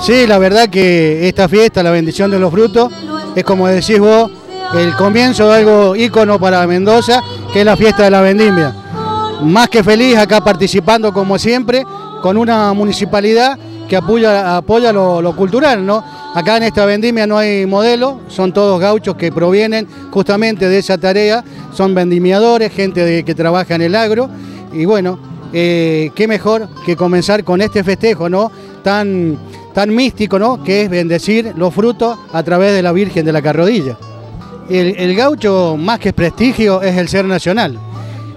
Sí, la verdad que esta fiesta, la bendición de los frutos, es como decís vos, el comienzo de algo ícono para Mendoza, que es la fiesta de la vendimia. Más que feliz acá participando como siempre, con una municipalidad que apoya, apoya lo, cultural, ¿no? Acá en esta vendimia no hay modelo, son todos gauchos que provienen justamente de esa tarea, son vendimiadores, gente que trabaja en el agro, y bueno, eh, qué mejor que comenzar con este festejo, ¿no? Tan, tan místico, ¿no? Que es bendecir los frutos a través de la Virgen de la Carrodilla. El, gaucho, más que prestigio, es el ser nacional.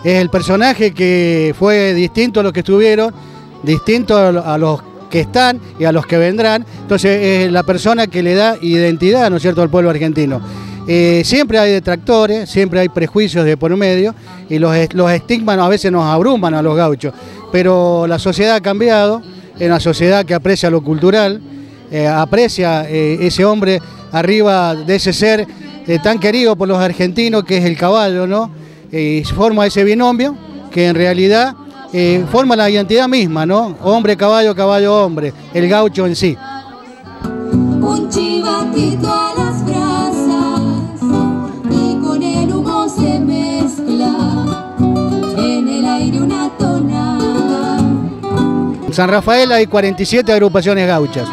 Es el personaje que fue distinto a los que estuvieron, distinto a los que están y a los que vendrán. Entonces es la persona que le da identidad, ¿no es cierto?, al pueblo argentino. Eh, siempre hay detractores, siempre hay prejuicios de por medio y los, los estigmas a veces nos abruman a los gauchos, pero la sociedad ha cambiado, es una sociedad que aprecia lo cultural, eh, aprecia eh, ese hombre arriba de ese ser tan querido por los argentinos que es el caballo, ¿no? Y forma ese binomio que en realidad forma la identidad misma, ¿no? Hombre, caballo, caballo, hombre, el gaucho en sí. Un chivatito San Rafael hay 47 agrupaciones gauchas.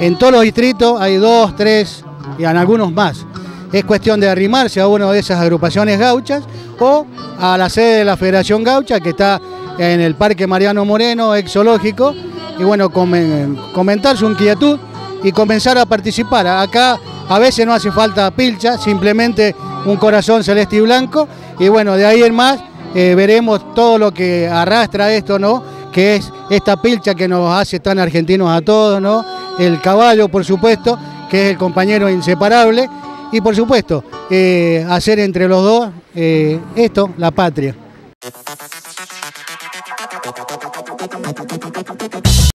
En todos los distritos hay dos, tres y en algunos más. Es cuestión de arrimarse a una de esas agrupaciones gauchas o a la sede de la Federación Gaucha que está en el Parque Mariano Moreno, ex zoológico, y bueno, comentar su inquietud y comenzar a participar. Acá a veces no hace falta pilcha, simplemente un corazón celeste y blanco, y bueno, de ahí en más eh, veremos todo lo que arrastra esto, ¿no? que es esta pilcha que nos hace tan argentinos a todos, ¿no? El caballo, por supuesto, que es el compañero inseparable, y por supuesto, eh, hacer entre los dos eh, esto, la patria.